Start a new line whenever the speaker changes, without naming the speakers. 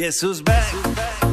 Jesus back.